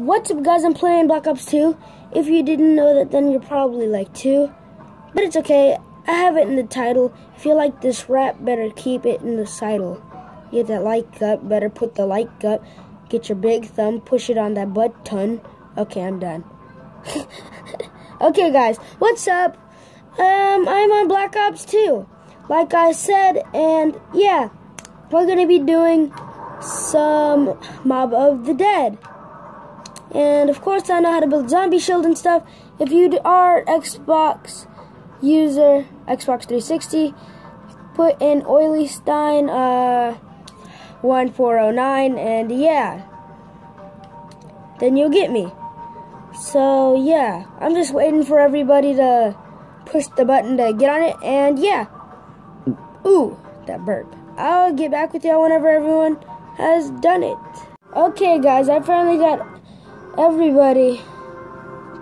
What's up guys, I'm playing Black Ops 2. If you didn't know that, then you're probably like two. But it's okay, I have it in the title. If you like this rap, better keep it in the title. Get that like up, better put the like up. Get your big thumb, push it on that button. Okay, I'm done. okay guys, what's up? Um, I'm on Black Ops 2. Like I said, and yeah, we're gonna be doing some Mob of the Dead. And of course, I know how to build zombie shield and stuff. If you are Xbox user, Xbox 360, put in Oily Stein uh, 1409, and yeah, then you'll get me. So yeah, I'm just waiting for everybody to push the button to get on it, and yeah. Ooh, that burp. I'll get back with y'all whenever everyone has done it. Okay, guys, I finally got everybody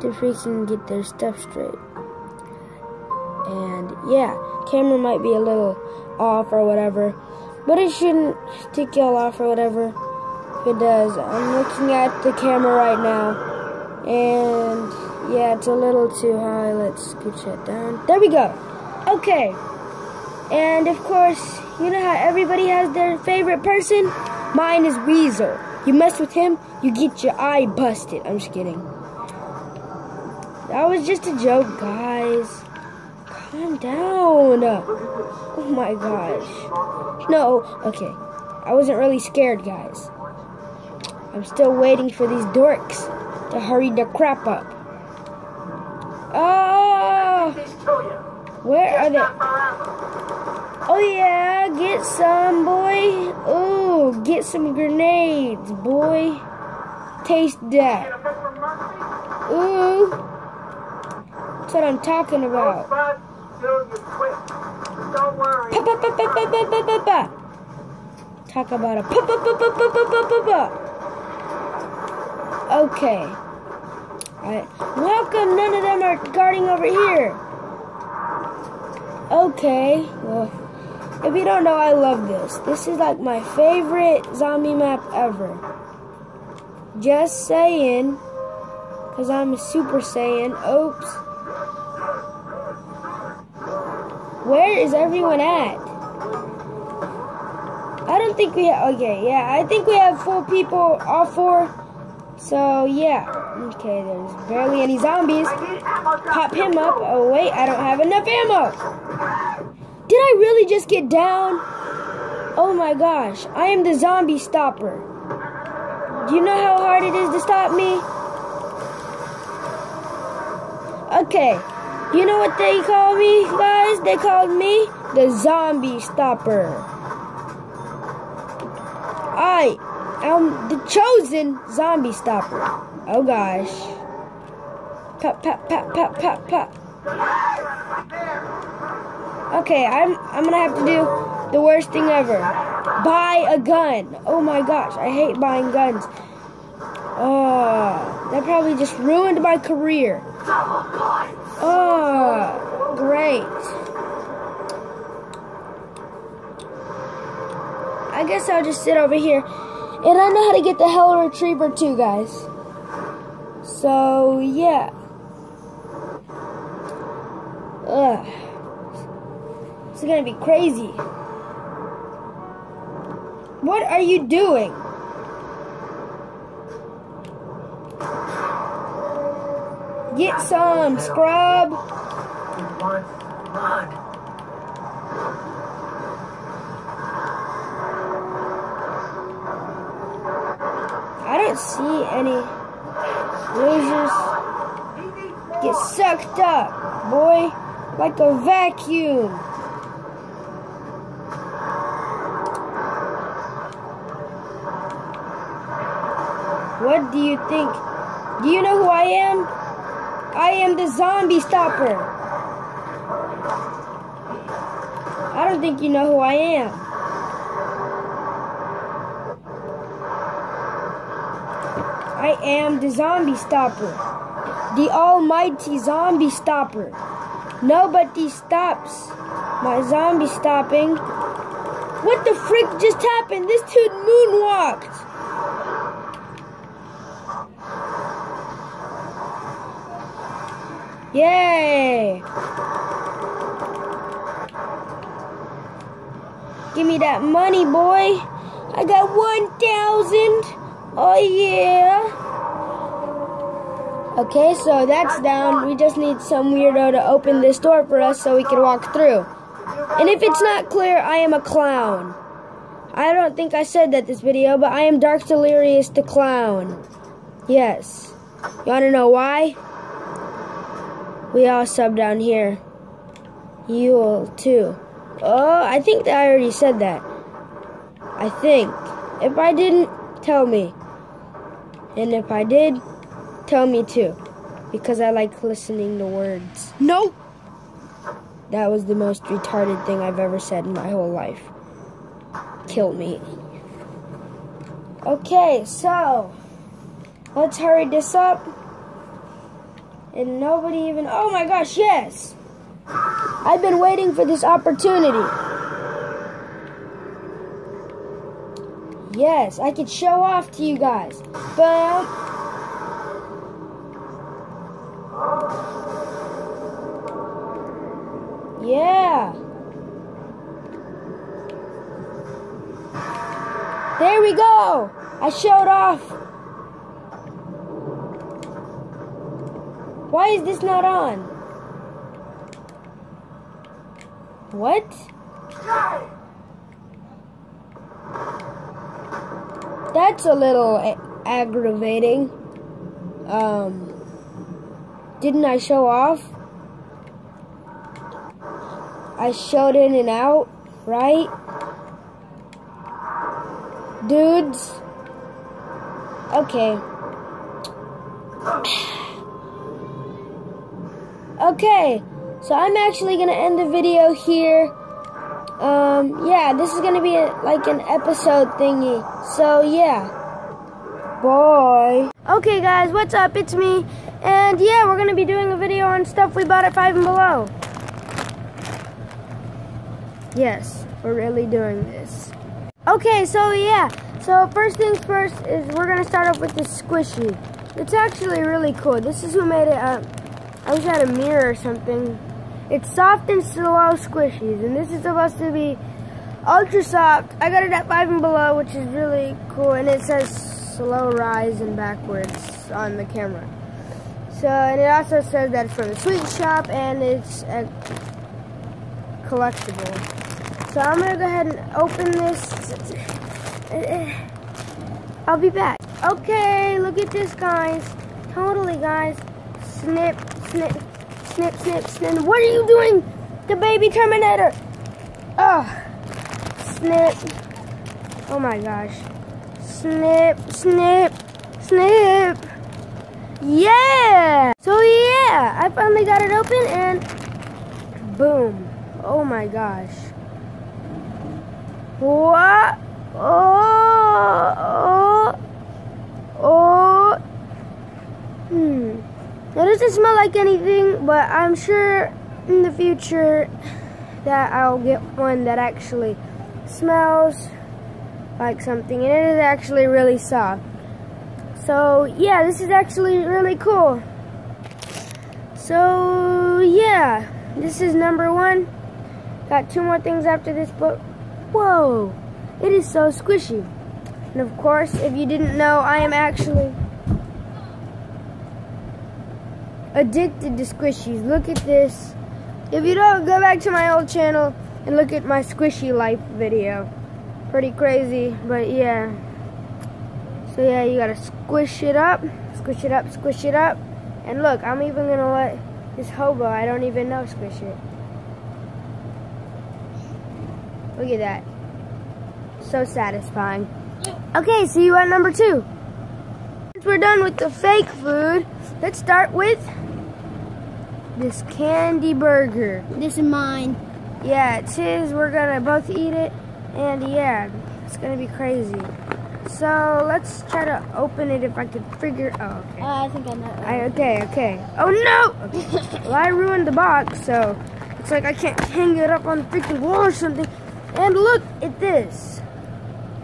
to freaking get their stuff straight. And yeah, camera might be a little off or whatever, but it shouldn't tick y'all off or whatever. If it does, I'm looking at the camera right now, and yeah, it's a little too high. Let's scooch that down. There we go. Okay. And of course, you know how everybody has their favorite person? Mine is Weezer. You mess with him, you get your eye busted. I'm just kidding. That was just a joke, guys. Calm down. Oh my gosh. No, okay. I wasn't really scared, guys. I'm still waiting for these dorks to hurry the crap up. Oh! Where are they? Oh yeah, get some, boy. Ooh, get some grenades, boy. Taste that. Ooh. That's what I'm talking about. Pa, pa, pa. Talk about a. Okay. Alright. Welcome, none of them are guarding over here. Okay. Well. If you don't know, I love this. This is like my favorite zombie map ever. Just saying. Because I'm a Super Saiyan. Oops. Where is everyone at? I don't think we have... Okay, yeah. I think we have four people. All four. So, yeah. Okay, there's barely any zombies. Pop him up. Oh, wait. I don't have enough ammo. Did I really just get down? Oh my gosh, I am the zombie stopper. Do you know how hard it is to stop me? Okay, you know what they call me, guys? They called me the zombie stopper. I am the chosen zombie stopper. Oh gosh. Pop, pop, pop, pop, pop, pop. Okay, I'm I'm gonna have to do the worst thing ever. Buy a gun. Oh my gosh, I hate buying guns. Oh, that probably just ruined my career. Oh, great. I guess I'll just sit over here. And I know how to get the Hell Retriever too, guys. So, yeah. Ugh. It's gonna be crazy. What are you doing? Get some, scrub. I don't see any losers. Get sucked up, boy, like a vacuum. What do you think? Do you know who I am? I am the zombie stopper. I don't think you know who I am. I am the zombie stopper. The almighty zombie stopper. Nobody stops my zombie stopping. What the frick just happened? This dude moonwalked. Yay! Give me that money, boy. I got 1,000. Oh, yeah. Okay, so that's down. We just need some weirdo to open this door for us so we can walk through. And if it's not clear, I am a clown. I don't think I said that this video, but I am Dark Delirious the Clown. Yes. You want to know why? We all sub down here. You will too. Oh, I think that I already said that. I think. If I didn't, tell me. And if I did, tell me too. Because I like listening to words. Nope! That was the most retarded thing I've ever said in my whole life. Kill me. Okay, so let's hurry this up. And nobody even. Oh my gosh, yes! I've been waiting for this opportunity. Yes, I could show off to you guys. Boom. Yeah. There we go. I showed off. Why is this not on? What? That's a little aggravating. Um, didn't I show off? I showed in and out, right? Dudes. Okay. okay, so I'm actually going to end the video here. Um, yeah, this is going to be a, like an episode thingy. So, yeah. Bye. Okay, guys, what's up? It's me. And, yeah, we're going to be doing a video on stuff we bought at Five and Below. Yes, we're really doing this. Okay, so, yeah. So, first things first is we're going to start off with this squishy. It's actually really cool. This is who made it up. I I had a mirror or something. It's soft and slow squishies, and this is supposed to be ultra soft. I got it at five and below, which is really cool, and it says slow rise and backwards on the camera. So, and it also says that it's from the sweet shop, and it's a collectible. So I'm gonna go ahead and open this. I'll be back. Okay, look at this, guys. Totally, guys. Snip, snip, snip, snip, snip. What are you doing? The baby Terminator. Oh, snip. Oh my gosh. Snip, snip, snip. Yeah. So yeah, I finally got it open and boom. Oh my gosh. What? Oh, oh, oh. Hmm. It doesn't smell like anything, but I'm sure in the future that I'll get one that actually smells like something. And it is actually really soft. So, yeah, this is actually really cool. So, yeah, this is number one. Got two more things after this, but whoa, it is so squishy. And of course, if you didn't know, I am actually addicted to squishies. Look at this. If you don't, go back to my old channel and look at my squishy life video. Pretty crazy, but yeah. So yeah, you gotta squish it up, squish it up, squish it up. And look, I'm even gonna let this hobo, I don't even know, squish it. Look at that. So satisfying. Okay, see you at number two. Once we're done with the fake food, let's start with this candy burger. This is mine. Yeah, it's his. We're gonna both eat it, and yeah, it's gonna be crazy. So let's try to open it if I can figure. Oh, okay. Uh, I think I know. I, okay, okay. Oh no! Okay. well, I ruined the box, so it's like I can't hang it up on the freaking wall or something. And look at this.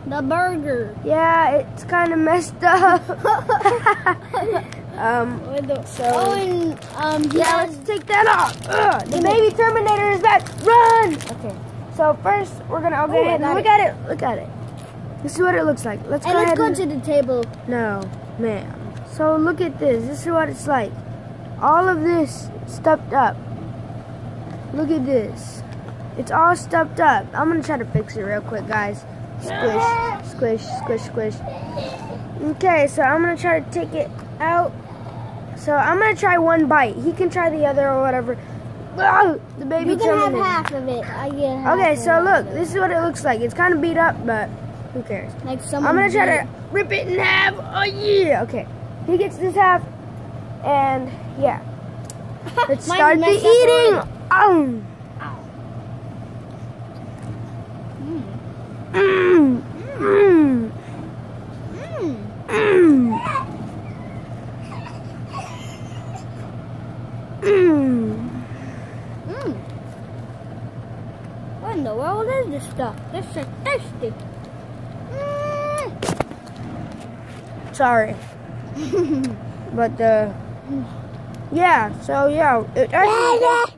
The burger. Yeah, it's kind of messed up. Um, So- oh, and um, yeah, let's take that off. Ugh, the baby Terminator is back. Run! Okay. So first, we're gonna I'll go ahead and look it. at it. Look at it. This is what it looks like. Let's and go let's go and to the table. no, ma'am. So look at this. This is what it's like. All of this stuffed up. Look at this. It's all stuffed up. I'm gonna try to fix it real quick, guys. Squish, squish, squish, squish. Okay, so I'm gonna try to take it out. So I'm gonna try one bite. He can try the other or whatever. Ah, the baby You can have Terminator. half of it. I get half Okay, so look, this is what it looks like. It's kind of beat up, but who cares? Like someone. I'm gonna try did. to rip it in half. Oh yeah. Okay. He gets this half, and yeah. Let's start the eating. Um. Mmm. Mmm. Mm. Mmm. Mmm. Mm. What in the world is this stuff? This is tasty. Mm. Sorry. but uh, yeah. So yeah, it actually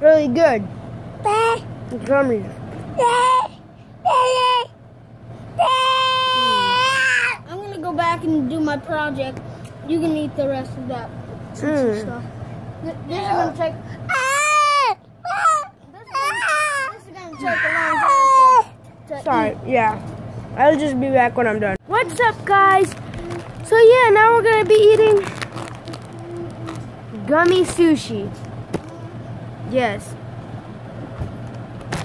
really good. The gummies. I'm gonna go back and do my project. You can eat the rest of that Mm. stuff. This is gonna take. This is gonna, this is gonna take a long time to, to Sorry. Yeah. I'll just be back when I'm done. What's up, guys? So yeah, now we're gonna be eating gummy sushi. Yes.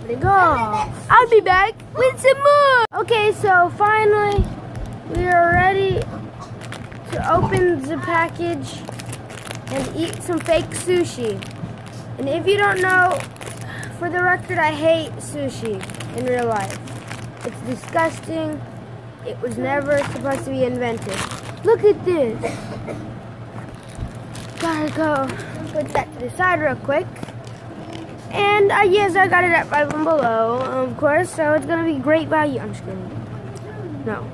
There go. I'll be back with some more. Okay, so finally we are ready to open the package and eat some fake sushi. And if you don't know, for the record, I hate sushi in real life. It's disgusting. It was never supposed to be invented. Look at this. Gotta go put that to the side real quick. And uh, yes, I got it at Five and Below, of course, so it's gonna be great value. I'm just kidding. No.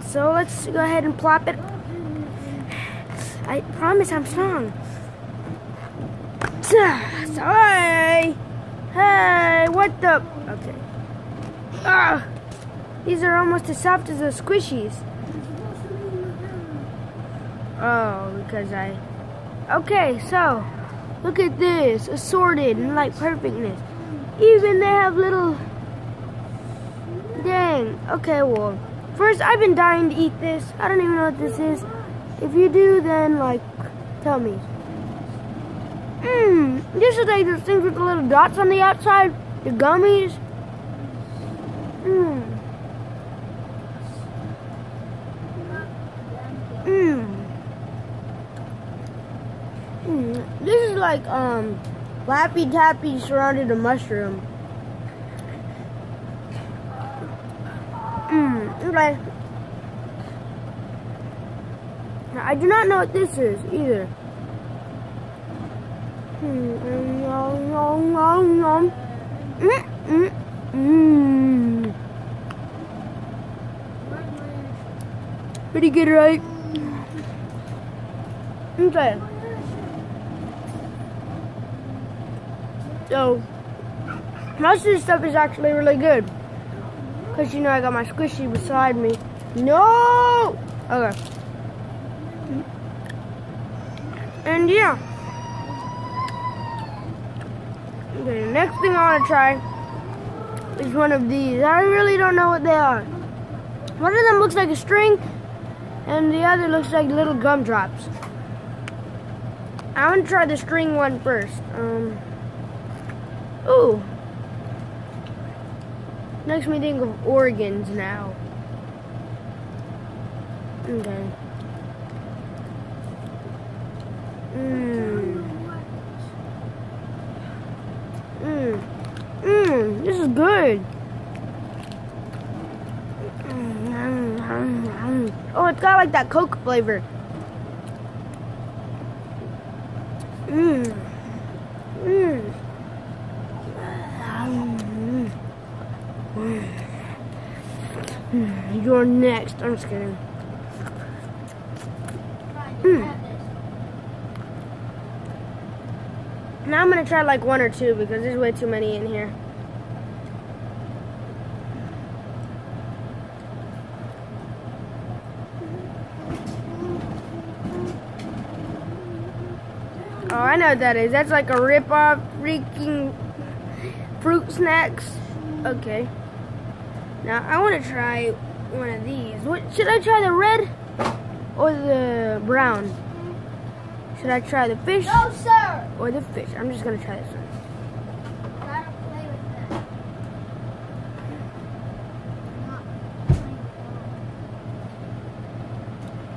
So let's go ahead and plop it. I promise I'm strong. Sorry. Hey, what the? Okay. Ah, these are almost as soft as the squishies. Oh, because I. Okay, so look at this, assorted and like perfectness. Even they have little. Dang. Okay, well, first I've been dying to eat this. I don't even know what this is. If you do, then like, tell me. Mmm, this is like those things with the little dots on the outside, the gummies. Mmm. Mmm. This is like um, Lappy Tappy surrounded a mushroom. Mmm. Okay. Now, I do not know what this is either. Mm, nom, nom, nom, nom. Mm, mm, mm. Pretty good, right? Okay. So, most of this stuff is actually really good. Because, you know, I got my squishy beside me. No! Okay. And yeah. Okay, the next thing I want to try is one of these. I really don't know what they are. One of them looks like a string, and the other looks like little gumdrops. I want to try the string one first. Um, ooh. Makes me think of organs now. Okay. Mmm. Mmm. Mmm. This is good. Oh, it's got like that Coke flavor. Mmm. you're next. I'm just kidding. Mm. Now I'm gonna try like one or two because there's way too many in here. Oh, I know what that is. That's like a rip-off freaking fruit snacks. Okay. Now I want to try one of these. What should I try? The red or the brown? Should I try the fish No, sir. or the fish? I'm just gonna try this one. Gotta play with that.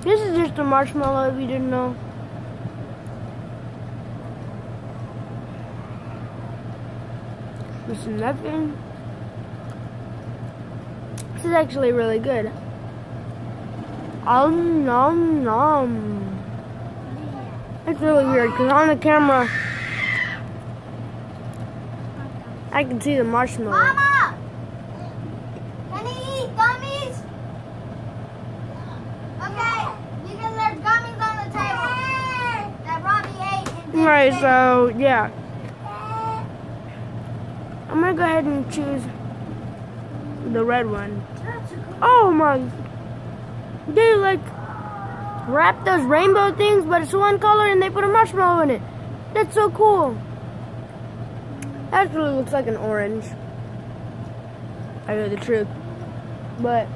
This is just a marshmallow if you didn't know. There's nothing. This is actually really good. Um nom nom. It's really weird because on the camera I can see the marshmallow. Mama! Can he eat gummies? Okay, because there's gummies on the table that Robbie ate. Right, so yeah. I'm gonna go ahead and choose the red one. Oh my! They like wrap those rainbow things, but it's one color, and they put a marshmallow in it. That's so cool. Actually, looks like an orange. I know the truth, but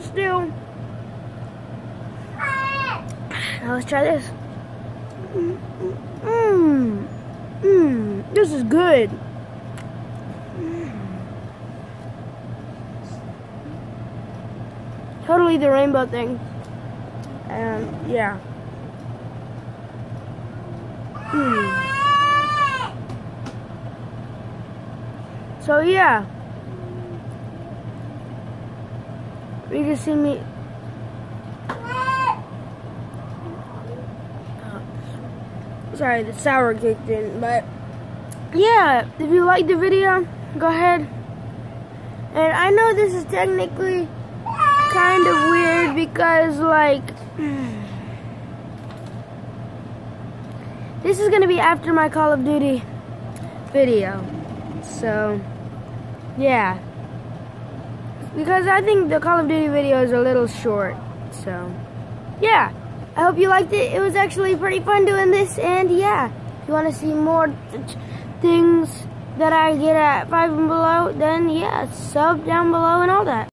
still. Now let's try this. Mmm, mmm, this is good. Totally the rainbow thing. And yeah. Hmm. So yeah. You just see me. Sorry, the sour kicked in, but yeah, if you liked the video, go ahead. And I know this is technically kind of weird because like this is gonna be after my Call of Duty video. So yeah. Because I think the Call of Duty video is a little short. So yeah. I hope you liked it. It was actually pretty fun doing this and yeah. If you wanna see more th- things that I get at five and below, then yeah, sub down below and all that.